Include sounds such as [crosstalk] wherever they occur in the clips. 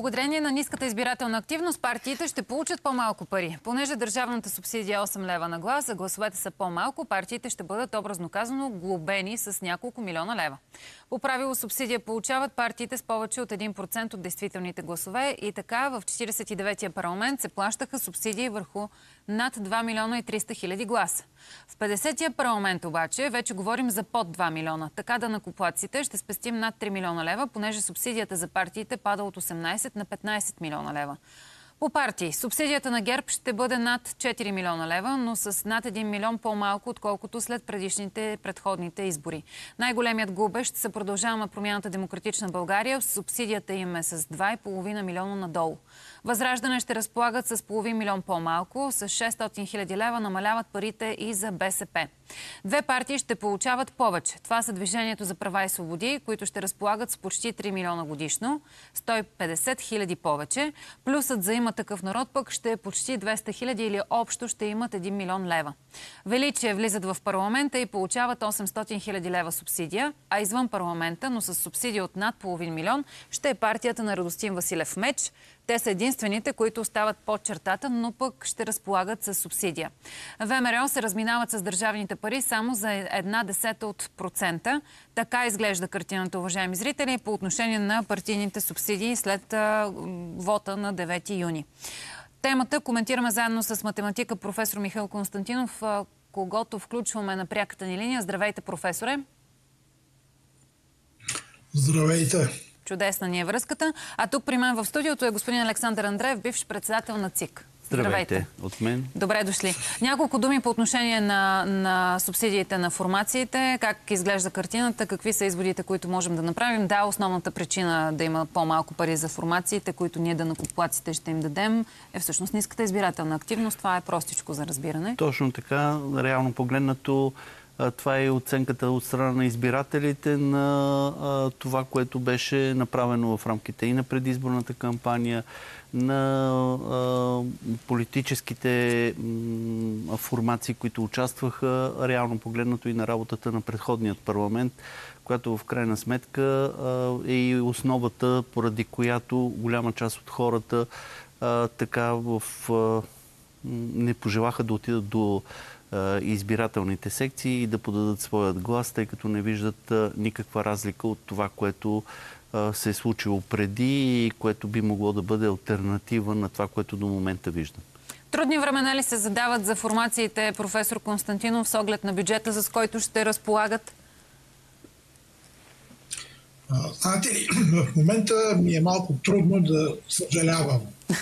Благодарение на ниската избирателна активност, партиите ще получат по-малко пари. Понеже държавната субсидия е 8 лева на глас, а гласовете са по-малко, партиите ще бъдат образно казано глобени с няколко милиона лева. По правило субсидия получават партиите с повече от 1% от действителните гласове и така в 49-я парламент се плащаха субсидии върху над 2 милиона и 300 хиляди гласа. В 50-я парламент обаче вече говорим за под 2 милиона. Така да накоплаците ще спестим над 3 милиона лева, понеже субсидията за партиите пада от 18 на 15 милиона лева. По партии, субсидията на ГЕРБ ще бъде над 4 милиона лева, но с над 1 милион по-малко, отколкото след предишните предходните избори. Най-големият губещ се продължава промяната Демократична България. Субсидията им е с 2,5 милиона надолу. Възраждане ще разполагат с половин милион по-малко. С 600 хиляди лева намаляват парите и за БСП. Две партии ще получават повече. Това са Движението за права и свободи, които ще разполагат с почти 3 милиона годишно, 150 хиляди повече. Плюсът за има такъв народ пък ще е почти 200 хиляди или общо ще имат 1 милион лева. Величие влизат в парламента и получават 800 хиляди лева субсидия, а извън парламента, но с субсидия от над половин милион, ще е партията на Радостин Василев Меч. Те са единствените, които остават под чертата, но пък ще разполагат с субсидия. ВМРО се разминават с държавните пари само за една десета от процента. Така изглежда картината, уважаеми зрители, по отношение на партийните субсидии след вота на 9 юни. Темата коментираме заедно с математика професор Михаил Константинов, когато включваме на пряката ни линия. Здравейте, професоре! Здравейте! Чудесна ни е връзката. А тук при мен в студиото е господин Александър Андреев, бивш председател на ЦИК. Здравейте. Здравейте от мен. Добре дошли. Няколко думи по отношение на, на субсидиите на формациите. Как изглежда картината? Какви са изводите, които можем да направим? Да, основната причина да има по-малко пари за формациите, които ние да накоплаците ще им дадем, е всъщност ниската избирателна активност. Това е простичко за разбиране. Точно така. Реално погледнато това е оценката от страна на избирателите на това, което беше направено в рамките и на предизборната кампания, на политическите формации, които участваха, реално погледнато и на работата на предходният парламент, която в крайна сметка е и основата, поради която голяма част от хората така в не пожелаха да отидат до избирателните секции и да подадат своят глас, тъй като не виждат никаква разлика от това, което се е случило преди и което би могло да бъде альтернатива на това, което до момента виждам. Трудни времена ли се задават за формациите, професор Константинов, с оглед на бюджета, с който ще разполагат? Знаете ли, в момента ми е малко трудно да съжалявам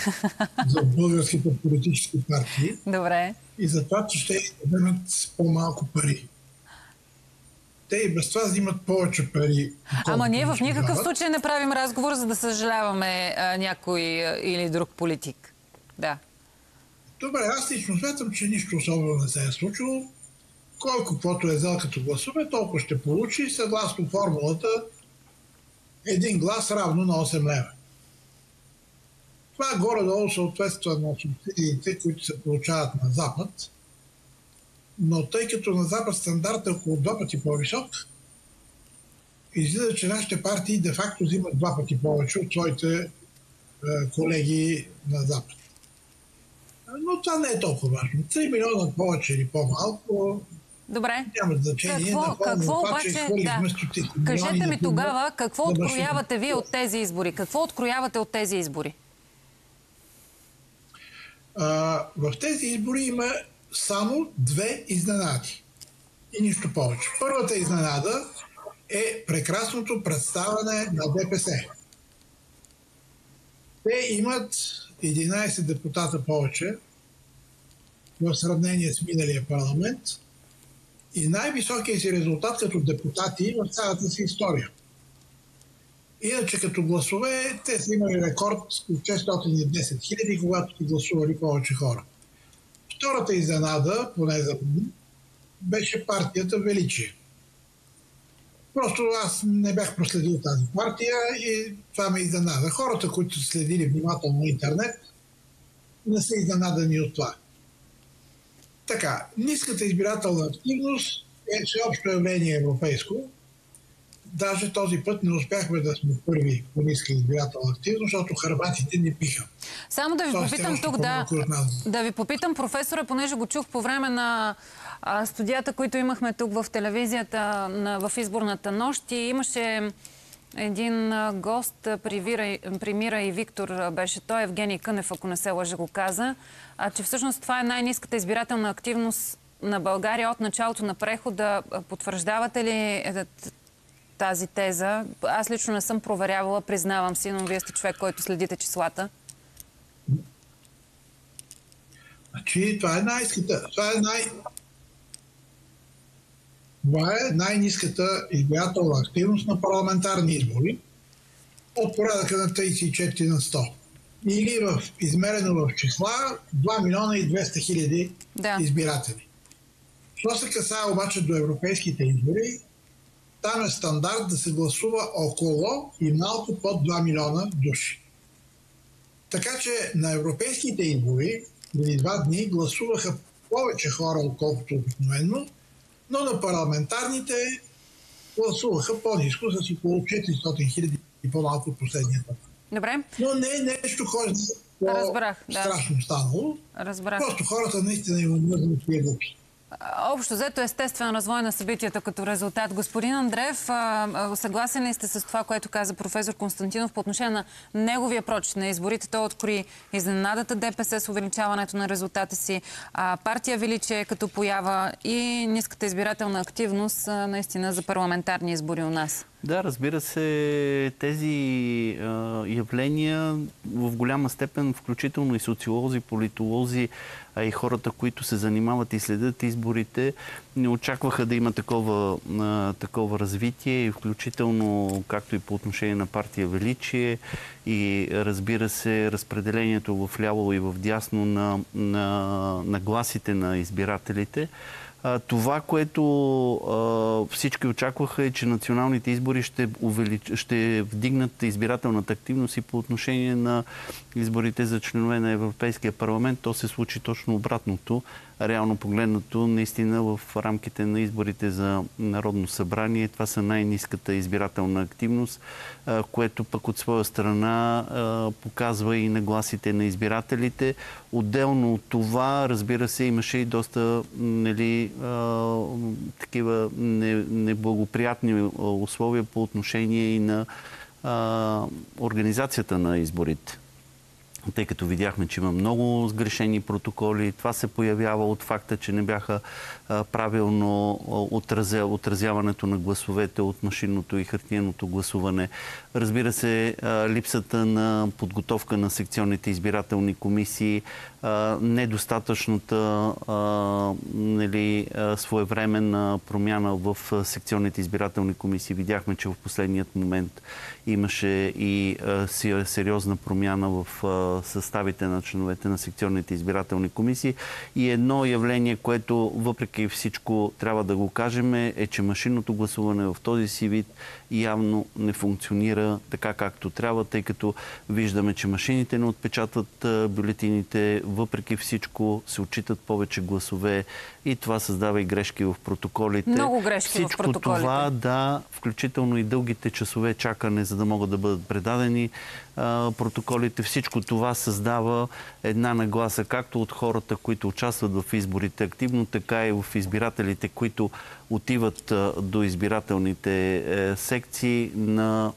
[laughs] за българските политически партии. Добре. И за това, че ще вземат по-малко пари. Те и без това взимат повече пари. Ама ние в никакъв случай не правим разговор, за да съжаляваме а, някой или друг политик. Да. Добре, аз лично смятам, че нищо особено не се е случило. Кой каквото е взел като гласове, толкова ще получи, съгласно формулата един глас равно на 8 лева. Това горе-долу съответства на субсидиите, които се получават на Запад, но тъй като на Запад стандарт е около два пъти по-висок, излиза, че нашите партии де-факто взимат два пъти повече от своите е, колеги на Запад. Но това не е толкова важно. 3 милиона повече или по-малко Добре. Няма значение. Какво, какво обаче, да. Кажете ми тогава, какво да откроявате вие от тези избори? Какво откроявате от тези избори? В тези избори има само две изненади. И нищо повече. Първата изненада е прекрасното представане на ДПС. Те имат 11 депутата повече в сравнение с миналия парламент – и най-високия си резултат като депутати в цялата си история. Иначе като гласове, те са имали рекорд от 610 хиляди, когато са гласували повече хора. Втората изненада, поне за мен, беше партията Величие. Просто аз не бях проследил тази партия и това ме изненада. Хората, които са следили внимателно интернет, не са изненадани от това. Така, ниската избирателна активност е всеобщо явление европейско. Даже този път не успяхме да сме първи по ниска избирателна активност, защото харватите ни пиха. Само да ви Тоест, попитам тук, да, да ви попитам професора, понеже го чух по време на а, студията, които имахме тук в телевизията на, в изборната нощ и имаше един гост при, Вира, при Мира и Виктор беше той, Евгений Кънев, ако не се лъжа го каза, а, че всъщност това е най-низката избирателна активност на България от началото на прехода. Потвърждавате ли е, тази теза? Аз лично не съм проверявала, признавам си, но вие сте човек, който следите числата. Значи, това е най-низката. Това е най... Това е най-низката избирателна активност на парламентарни избори от порядъка на 34 на 100. Или в, измерено в числа 2 милиона и 200 хиляди да. избиратели. Що се касае обаче до европейските избори, там е стандарт да се гласува около и малко под 2 милиона души. Така че на европейските избори преди два дни гласуваха повече хора, отколкото обикновено, но на парламентарните гласуваха по-низко, с около 400 хиляди и по-малко от последния път. Добре. Но не е нещо, което Разбрах, да. страшно станало. Разбрах. Просто хората наистина имат мъзно тия глупости. Общо взето естествен развой на събитията като резултат. Господин Андреев, съгласен ли сте с това, което каза професор Константинов по отношение на неговия прочит на изборите? Той открои изненадата ДПС с увеличаването на резултата си, партия Величие като поява и ниската избирателна активност наистина за парламентарни избори у нас. Да, разбира се, тези а, явления в голяма степен, включително и социолози, политолози, а и хората, които се занимават и следят изборите, не очакваха да има такова, а, такова развитие, включително както и по отношение на партия Величие и разбира се разпределението в ляво и в дясно на, на, на гласите на избирателите. Това, което всички очакваха е, че националните избори ще, увелич... ще вдигнат избирателната активност и по отношение на изборите за членове на Европейския парламент. То се случи точно обратното реално погледнато, наистина в рамките на изборите за Народно събрание, това са най-низката избирателна активност, което пък от своя страна показва и нагласите на избирателите. Отделно от това, разбира се, имаше и доста нали, такива неблагоприятни условия по отношение и на организацията на изборите тъй като видяхме, че има много сгрешени протоколи. Това се появява от факта, че не бяха правилно отразя, отразяването на гласовете от машинното и хартиеното гласуване. Разбира се, липсата на подготовка на секционните избирателни комисии, недостатъчната нали, своевременна промяна в секционните избирателни комисии. Видяхме, че в последният момент имаше и сериозна промяна в съставите на членовете на секционните избирателни комисии. И едно явление, което въпреки всичко трябва да го кажем е, че машинното гласуване в този си вид явно не функционира така както трябва, тъй като виждаме, че машините не отпечатват бюлетините, въпреки всичко се отчитат повече гласове и това създава и грешки в протоколите. Много грешки всичко в протоколите. това, да, включително и дългите часове чакане, за да могат да бъдат предадени протоколите. Всичко това създава една нагласа както от хората, които участват в изборите активно, така и в избирателите, които отиват до избирателните е, секции на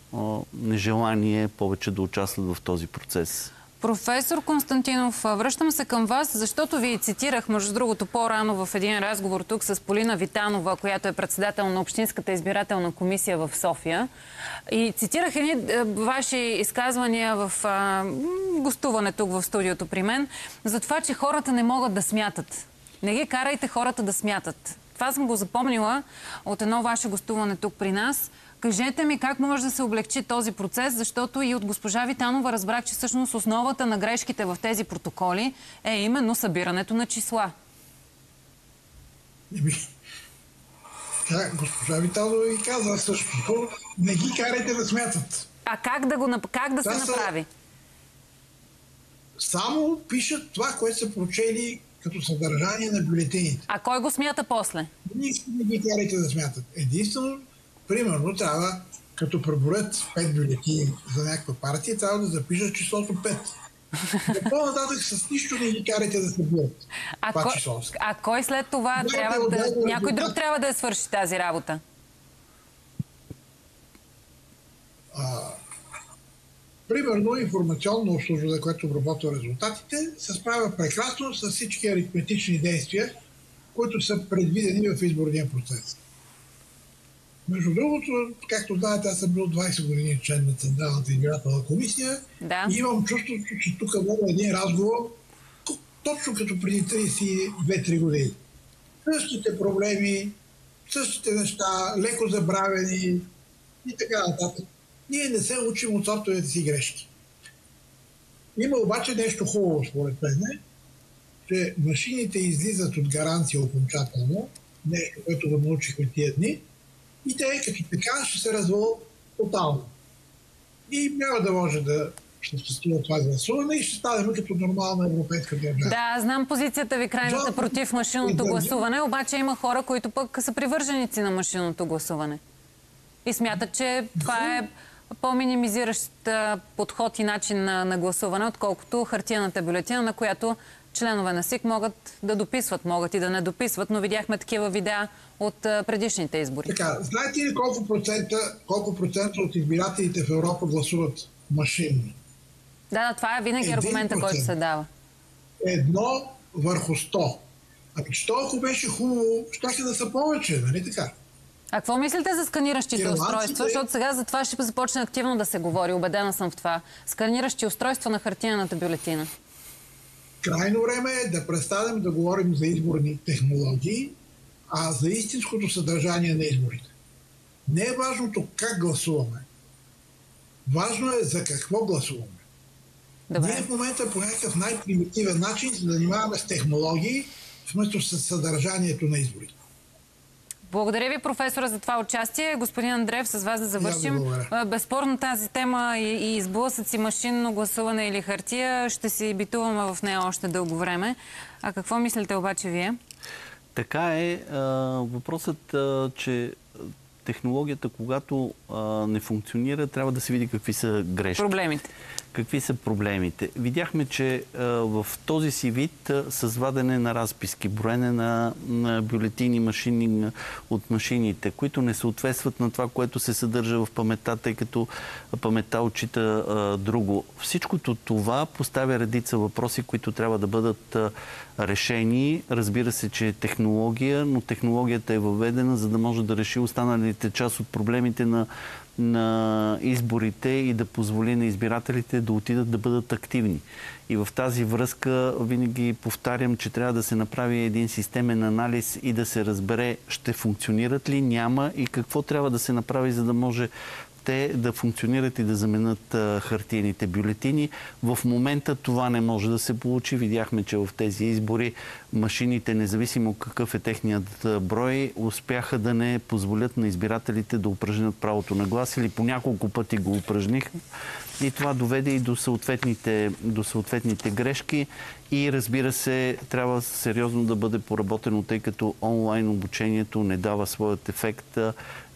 нежелание повече да участват в този процес. Професор Константинов, връщам се към вас, защото ви цитирах, между другото, по-рано в един разговор тук с Полина Витанова, която е председател на Общинската избирателна комисия в София. И цитирах едни ваши изказвания в а, гостуване тук в студиото при мен, за това, че хората не могат да смятат. Не ги карайте хората да смятат. Това съм го запомнила от едно ваше гостуване тук при нас. Кажете ми как може да се облегчи този процес, защото и от госпожа Витанова разбрах, че всъщност основата на грешките в тези протоколи е именно събирането на числа. Да, госпожа Витанова ви каза същото. Не ги карайте да смятат. А как да, го, как да се направи? Само пишат това, което са прочели като съдържание на бюлетините. А кой го смята после? Не ги карайте да смятат. Единствено примерно, трябва, като преборят 5 бюлетини за някаква партия, трябва да запишат числото 5. Но по-нататък с нищо не ги карайте да се бият. А, това кой, число. а кой след това Моите трябва да... отделни Някой друг трябва да свърши тази работа? Примерно информационно обслужване, което обработва резултатите, се справя прекрасно с всички аритметични действия, които са предвидени в изборния процес. Между другото, както знаете, аз съм бил 20 години член на Централната избирателна комисия Да. и имам чувството, че тук вода един разговор точно като преди 32-3 години. Същите проблеми, същите неща, леко забравени и така нататък. Ние не се учим от собствените си грешки. Има обаче нещо хубаво, според мен, че машините излизат от гаранция окончателно, нещо, което го научихме тия дни, и те като така ще се развалят тотално. И няма да може да съществува това гласуване и ще станем като нормална европейска държава. Да, знам позицията ви крайната Да. против машинното Да. гласуване, обаче има хора, които пък са привърженици на машинното гласуване. И смятат, че това е по-минимизиращ подход и начин на, на гласуване, отколкото хартияната бюлетина, на която членове на СИК могат да дописват, могат и да не дописват, но видяхме такива видеа от предишните избори. Така, знаете ли колко процента, колко процента от избирателите в Европа гласуват машинно? Да, да, това е винаги аргумента, който се дава. Едно върху 100. Ами че то, ако беше хубаво, щяха да са повече, нали така? А какво мислите за сканиращите Ирландците- устройства? Защото сега за това ще започне активно да се говори. Убедена съм в това. Сканиращи устройства на хартияната бюлетина. Крайно време е да престанем да говорим за изборни технологии, а за истинското съдържание на изборите. Не е важното как гласуваме. Важно е за какво гласуваме. Добре. Ние в момента по някакъв най-примитивен начин се занимаваме с технологии, вместо с съдържанието на изборите. Благодаря ви, професора, за това участие. Господин Андреев, с вас да завършим. Безспорно тази тема и, и изблъсъци машинно гласуване или хартия ще си битуваме в нея още дълго време. А какво мислите обаче вие? Така е. а, Въпросът, а, че технологията, когато а, не функционира, трябва да се види какви са грешки. Проблемите. Какви са проблемите? Видяхме, че в този си вид с вадене на разписки, броене на, бюлетини машини, от машините, които не съответстват на това, което се съдържа в паметта, тъй като паметта отчита друго. Всичкото това поставя редица въпроси, които трябва да бъдат решени. Разбира се, че е технология, но технологията е въведена, за да може да реши останалите част от проблемите на на изборите и да позволи на избирателите да отидат да бъдат активни. И в тази връзка винаги повтарям, че трябва да се направи един системен анализ и да се разбере ще функционират ли, няма и какво трябва да се направи, за да може те да функционират и да заменят хартиените бюлетини. В момента това не може да се получи. Видяхме, че в тези избори машините, независимо какъв е техният брой, успяха да не позволят на избирателите да упражнят правото на глас или по няколко пъти го упражних. И това доведе и до съответните, до съответните грешки. И разбира се, трябва сериозно да бъде поработено, тъй като онлайн обучението не дава своят ефект.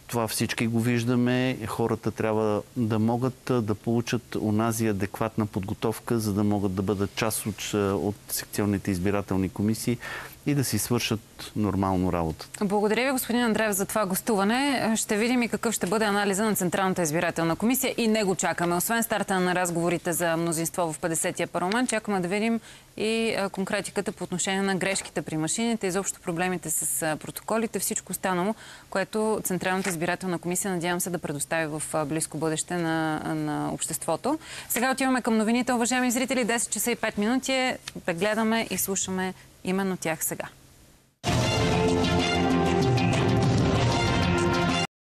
Това всички го виждаме. Хората трябва да могат да получат онази адекватна подготовка, за да могат да бъдат част от, от секционните избирателни комисии и да си свършат нормално работата. Благодаря ви, господин Андреев, за това гостуване. Ще видим и какъв ще бъде анализа на Централната избирателна комисия и не го чакаме. Освен старта на разговорите за мнозинство в 50-я парламент, чакаме да видим и конкретиката по отношение на грешките при машините, изобщо проблемите с протоколите, всичко останало, което Централната избирателна комисия надявам се да предостави в близко бъдеще на, на обществото. Сега отиваме към новините, уважаеми зрители. 10 часа и 5 минути. е. Прегледаме и слушаме именно тях сега.